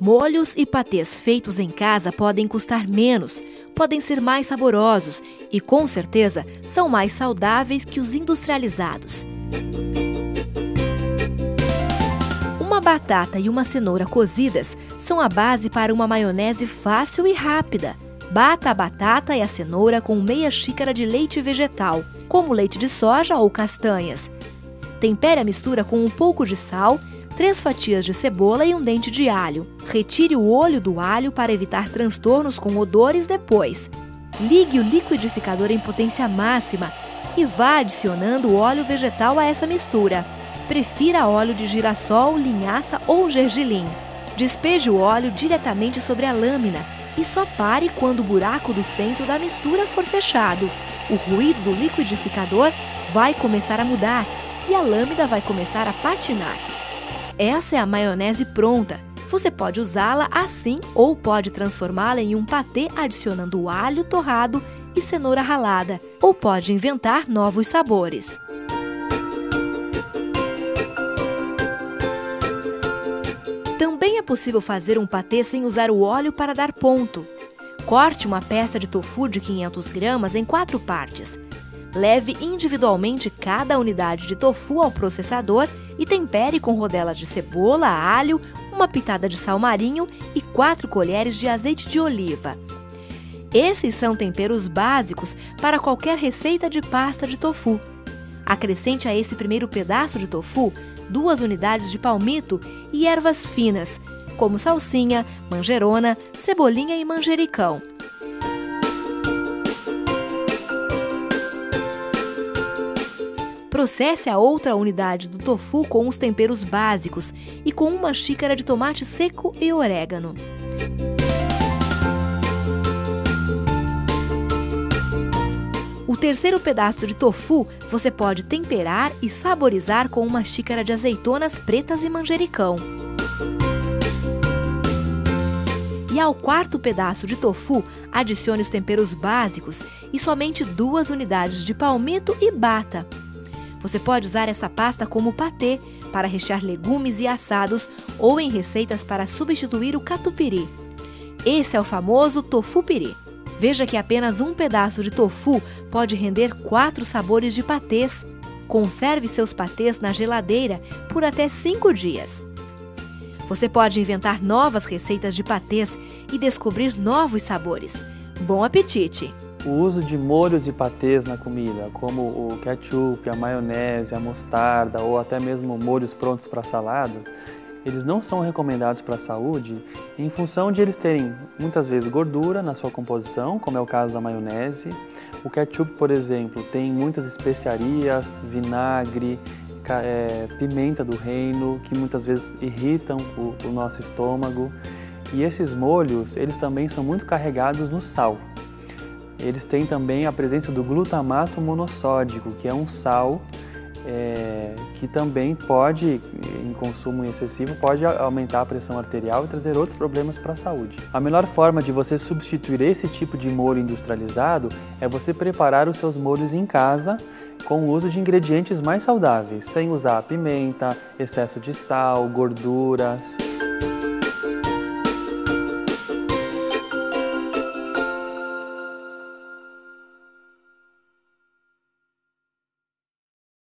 Molhos e patês feitos em casa podem custar menos, podem ser mais saborosos e, com certeza, são mais saudáveis que os industrializados. Uma batata e uma cenoura cozidas são a base para uma maionese fácil e rápida. Bata a batata e a cenoura com meia xícara de leite vegetal, como leite de soja ou castanhas. Tempere a mistura com um pouco de sal, três fatias de cebola e um dente de alho. Retire o olho do alho para evitar transtornos com odores depois. Ligue o liquidificador em potência máxima e vá adicionando o óleo vegetal a essa mistura. Prefira óleo de girassol, linhaça ou gergelim. Despeje o óleo diretamente sobre a lâmina e só pare quando o buraco do centro da mistura for fechado. O ruído do liquidificador vai começar a mudar e a lâmina vai começar a patinar. Essa é a maionese pronta. Você pode usá-la assim ou pode transformá-la em um patê adicionando alho torrado e cenoura ralada, ou pode inventar novos sabores. Também é possível fazer um patê sem usar o óleo para dar ponto. Corte uma peça de tofu de 500 gramas em quatro partes. Leve individualmente cada unidade de tofu ao processador e tempere com rodelas de cebola, alho, uma pitada de sal marinho e 4 colheres de azeite de oliva. Esses são temperos básicos para qualquer receita de pasta de tofu. Acrescente a esse primeiro pedaço de tofu duas unidades de palmito e ervas finas, como salsinha, manjerona, cebolinha e manjericão. Processe a outra unidade do tofu com os temperos básicos e com uma xícara de tomate seco e orégano. O terceiro pedaço de tofu você pode temperar e saborizar com uma xícara de azeitonas pretas e manjericão. E ao quarto pedaço de tofu, adicione os temperos básicos e somente duas unidades de palmito e bata. Você pode usar essa pasta como patê para rechear legumes e assados ou em receitas para substituir o catupiry. Esse é o famoso tofu piri. Veja que apenas um pedaço de tofu pode render quatro sabores de patês. Conserve seus patês na geladeira por até cinco dias. Você pode inventar novas receitas de patês e descobrir novos sabores. Bom apetite! O uso de molhos e patês na comida, como o ketchup, a maionese, a mostarda ou até mesmo molhos prontos para saladas, eles não são recomendados para a saúde em função de eles terem muitas vezes gordura na sua composição, como é o caso da maionese. O ketchup, por exemplo, tem muitas especiarias, vinagre, é, pimenta do reino, que muitas vezes irritam o, o nosso estômago. E esses molhos, eles também são muito carregados no sal. Eles têm também a presença do glutamato monossódico, que é um sal é, que também pode, em consumo excessivo, pode aumentar a pressão arterial e trazer outros problemas para a saúde. A melhor forma de você substituir esse tipo de molho industrializado é você preparar os seus molhos em casa com o uso de ingredientes mais saudáveis, sem usar pimenta, excesso de sal, gorduras.